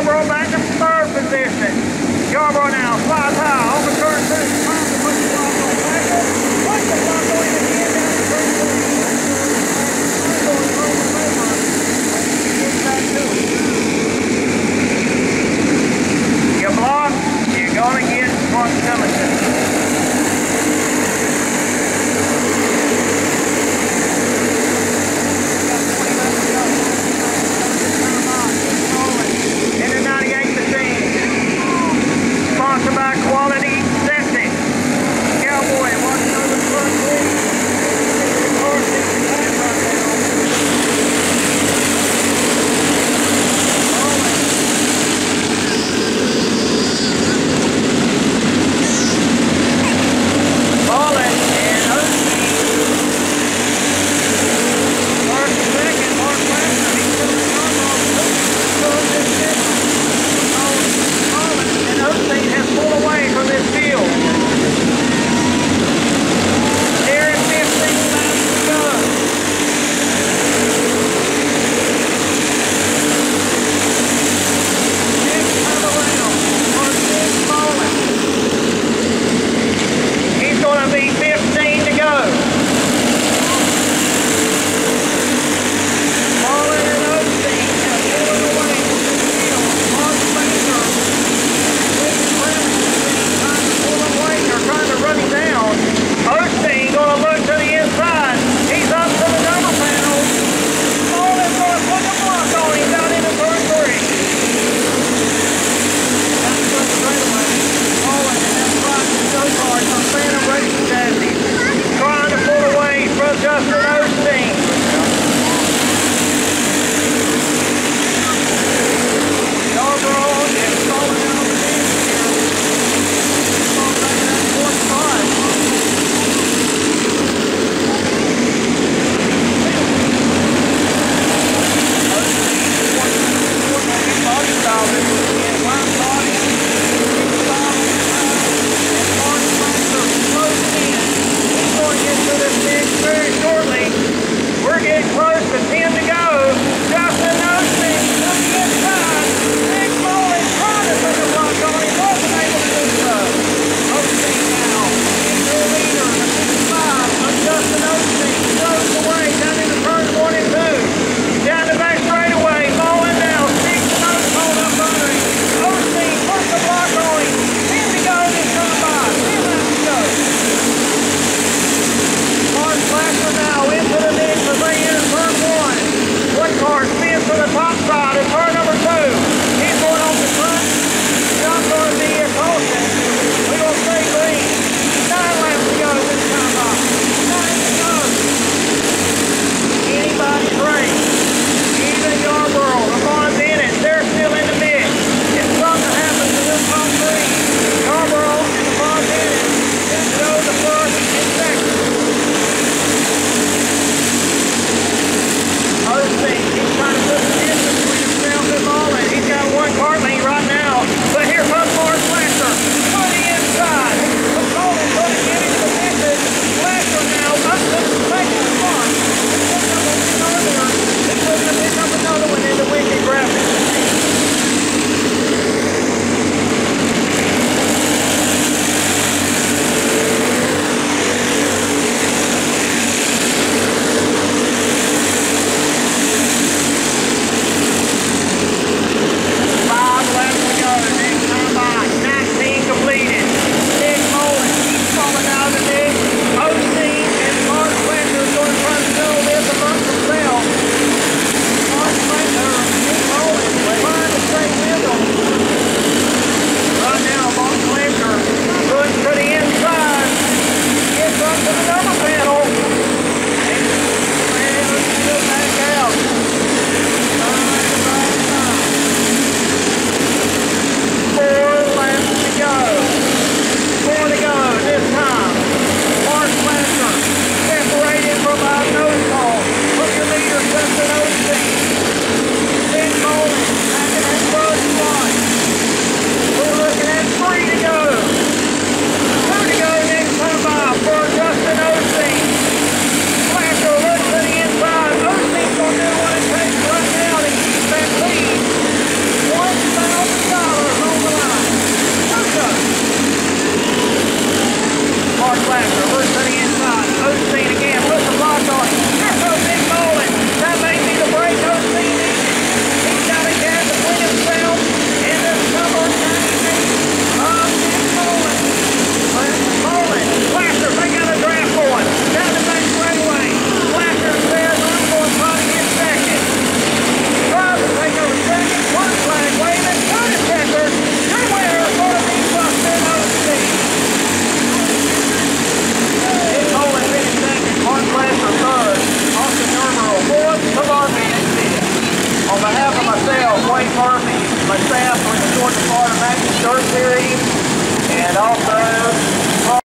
Yarborough back in third position. Yarborough now flies high, overturns it, trying to put the block on Michael. Put the block on